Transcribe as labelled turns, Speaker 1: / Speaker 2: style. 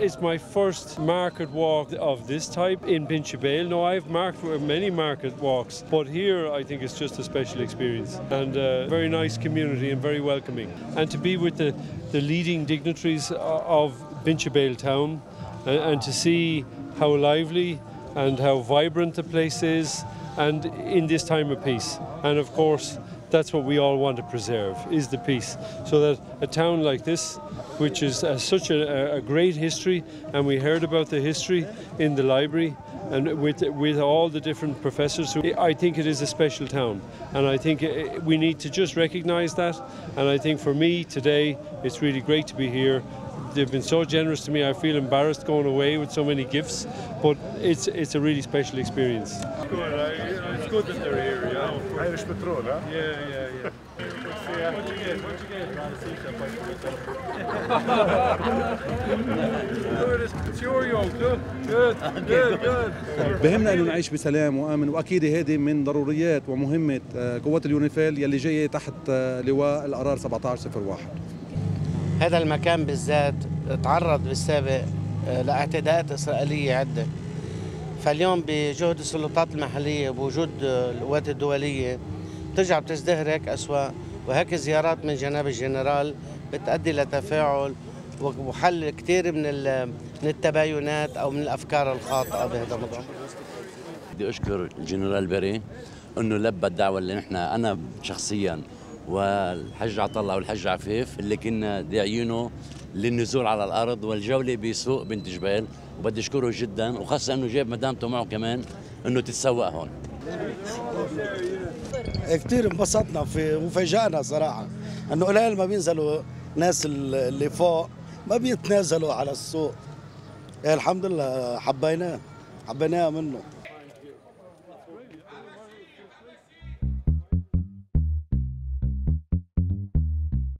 Speaker 1: It's my first market walk of this type in Pinchibale. No, I've marked many market walks, but here I think it's just a special experience and a very nice community and very welcoming. And to be with the, the leading dignitaries uh, of Pinchibale town and, and to see how lively and how vibrant the place is and in this time of peace. And of course, that's what we all want to preserve is the peace. So that a town like this which is uh, such a, a great history and we heard about the history in the library and with with all the different professors who I think it is a special town. And I think uh, we need to just recognize that. And I think for me today it's really great to be here they've been so generous to me I feel embarrassed going away with so many gifts but it's it's a really special experience it's good, it's good that they're here yeah.
Speaker 2: Irish Patrol, huh?
Speaker 1: Yeah, yeah, yeah. What you get? What you get? It's your yoke, good, good, good, good.
Speaker 3: بهمنا انه نعيش بسلام وامن واكيد هذه من ضروريات ومهمه قوات اليونيفيل يلي جاية تحت لواء القرار 1701
Speaker 4: هذا المكان بالذات تعرض بالسابق لاعتداءات إسرائيلية عدة. فاليوم بجهد السلطات المحلية وبوجود القوات الدولية بترجع بتزدهر هيك أسواق وهيك زيارات من جناب الجنرال بتؤدي لتفاعل وحل كثير من من التباينات أو من الأفكار الخاطئة بهذا الموضوع
Speaker 5: بدي أشكر الجنرال بري إنه لبى الدعوة اللي نحن أنا شخصيا والحج عطله والحج عفيف اللي كنا داعيينه للنزول على الأرض والجولة بسوق بنت جبيل وبدي أشكره جدا وخاصة إنه جاب مدامته معه كمان إنه تتسوق هون.
Speaker 6: كثير انبسطنا في وفاجأنا صراحة إنه قليل ما بينزلوا ناس اللي فوق ما بيتنازلوا على السوق. الحمد لله حبيناه حبيناه منه.